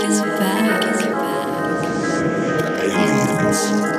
back is back. Aliens.